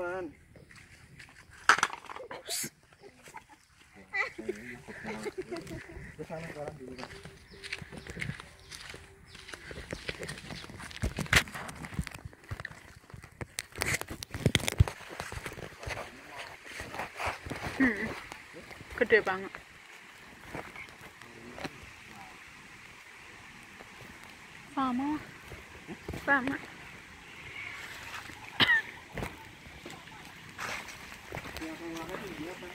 Kan. Hmm. Gede banget. Sama. Sama. Abang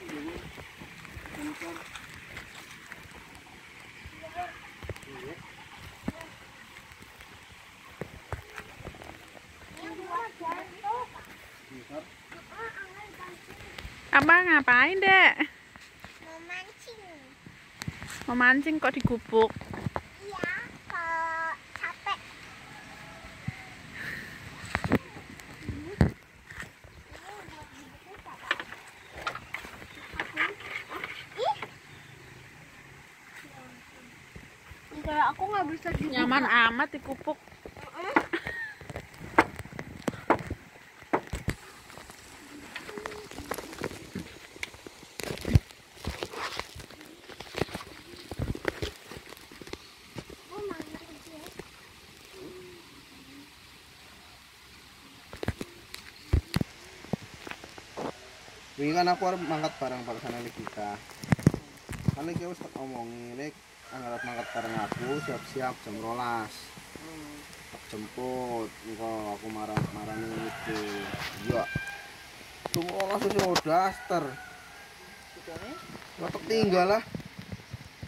ngapain, Dek? memancing Memancing kok digubuk. Kayak aku nggak bisa dibuka. Nyaman amat mau aja. Wingi kan aku arep mangkat bareng bareng sana kita. Kan lagi wis tak omongi anggap mangkat bareng aku siap-siap jam 12. Tak jemput engko aku marah marani itu. Iya. Tunggu olah susu daster. Letak tinggal lah.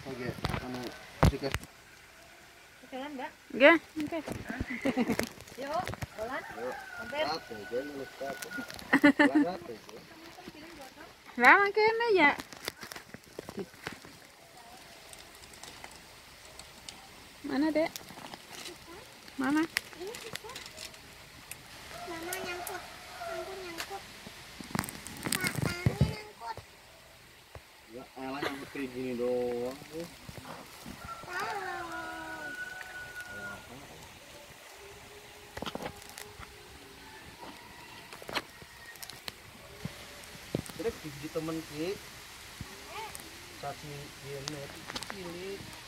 Oke, anu sikas Jalan, Mbak. Nggih, oke. Yuk, jalan. Lah makene ya. Mana, Dek? Mana? Ini bisa. Mama nyangkut. Aku nyangkut. Pak, tangannya nyangkut. Ya, elah yang kayak gini doang. Tahu. Terus di temen ki saksi ini cilik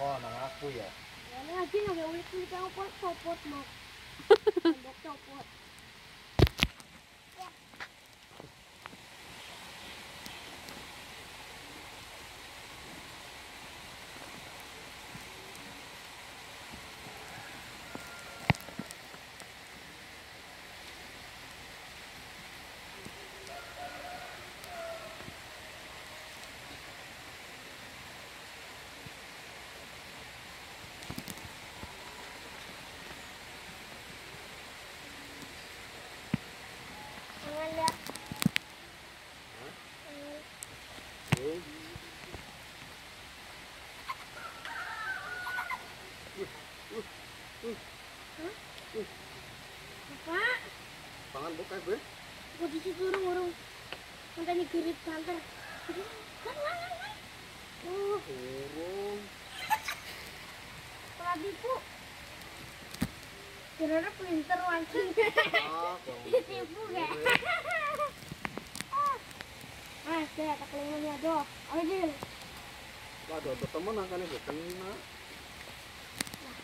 oh nang aku ya Ya, ini lagi nggak boleh cilik yang ngopol copot mau. Pak, pangan buka gue aku di situ urung urung. Makanya gerit banter. Kan kan kan. kan. Uh, burung kalau tipu. Kira-kira mancing. ah Ditipu kayak. Ah, saya tak kelihatan aduh. Ayo, Waduh, ada temen angkane gue kena.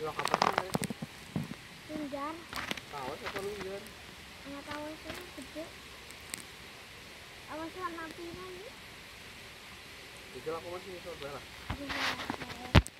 Lah kapan sih? lunjar. Tahu siapa lu Jar? Nggak tahu itu gede. Awas warna biru. Itu aku masih saudara. Bisa.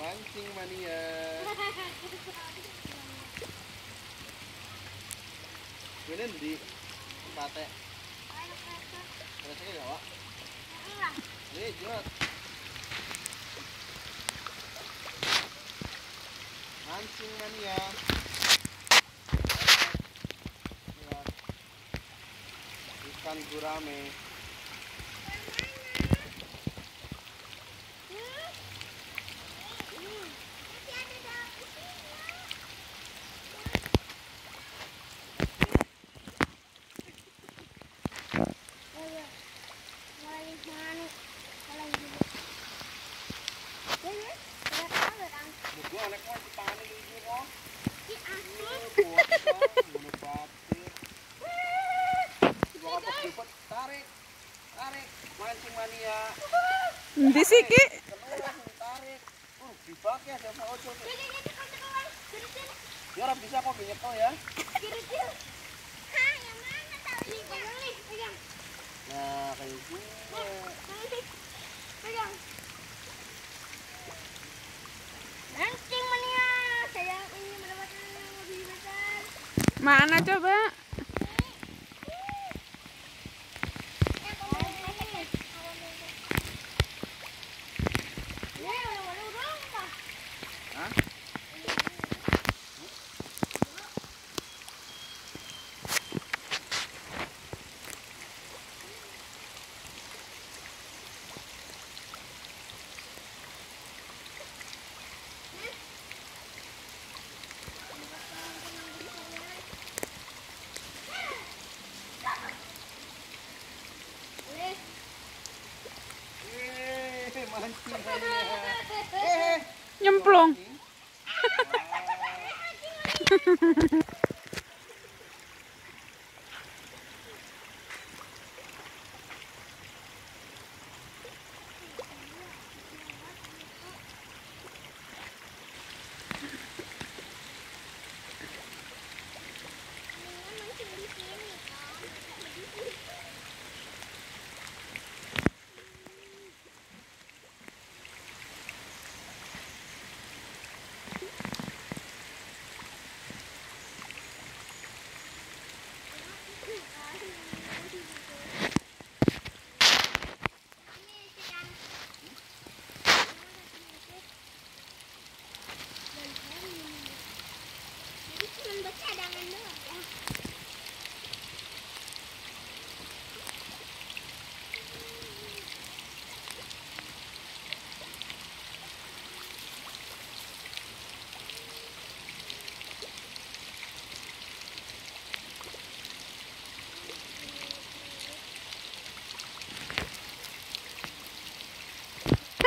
Mancing mania. Ini di tempatnya. Ada sekali ya, Wak? Ini jod. Mancing mania. Lihat. Ikan gurame. Ya, sama ojo. Ya, bisa kok ya. Nah, kayak gue. Mancing mania, saya ingin mendapatkan yang lebih besar. Mana coba? Hah? Eh, mancing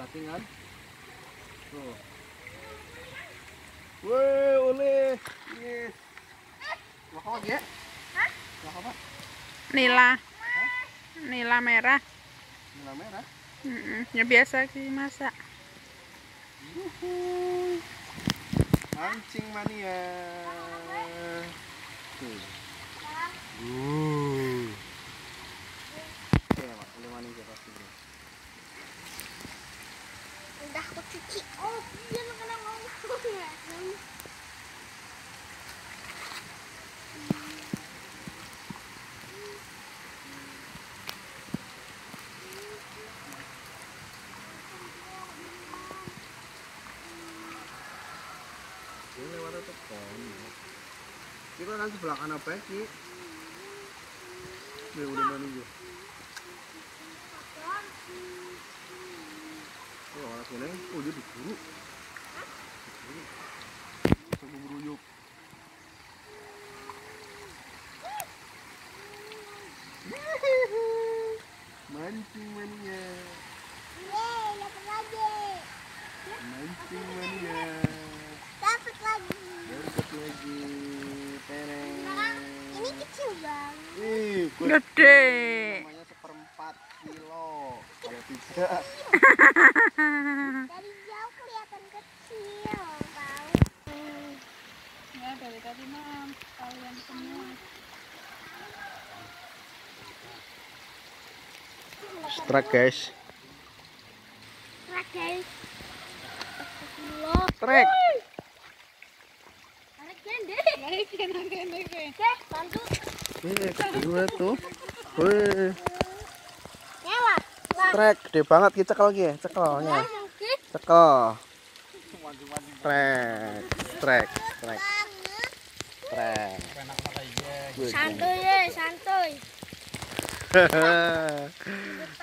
cacing kan tuh Weh, oleh. Yes. Makan lagi ya? Makan apa? Nila. Nila merah. Gula merah. Mm-mm. Ya biasa sih masak. Mancing mania. Tuh. Uh. Udah. Oh, kena ngomong ya. Ini lewat itu. Kita nanti belakang apa ya, Ki? Dia udah maning ya. Oh, dia diburu. Diburu. Sama meruyuk. Mancing mania. Yeay, dapat lagi. Mancing mania. Dapat lagi. Dapat lagi. Tereng. Ini kecil bang. Ih, Gede. namanya seperempat kilo. Kalau tidak, Dari jauh kelihatan kecil, bang. Hmm. Ya dari tadi mah kalian semua. strike guys. Guys. Strike. Oke, bantu. Eh, kedua tuh. Wih. trek gede banget ki cekel ki cekelnya cekel trek trek trek trek. Santuy eh, santuy.